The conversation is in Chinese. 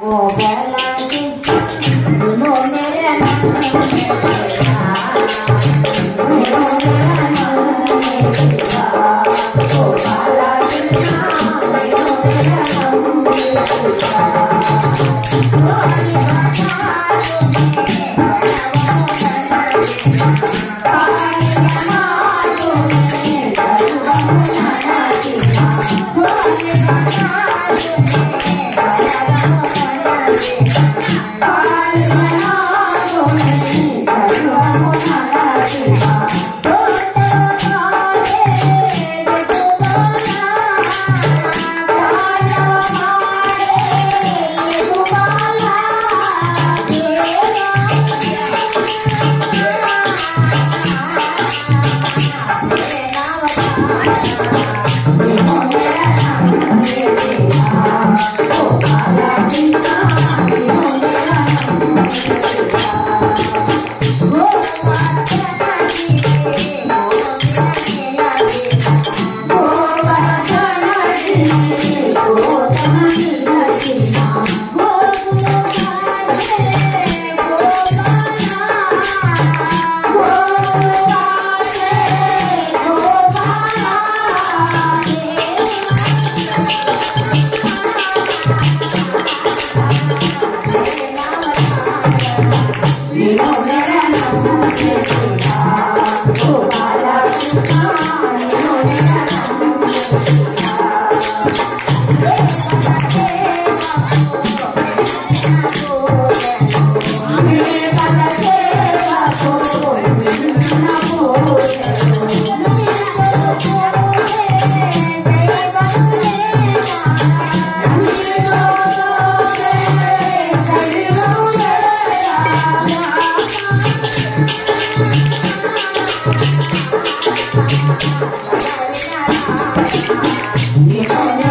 我白来头发你的誓言你还记 Música